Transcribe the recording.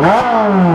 Wow.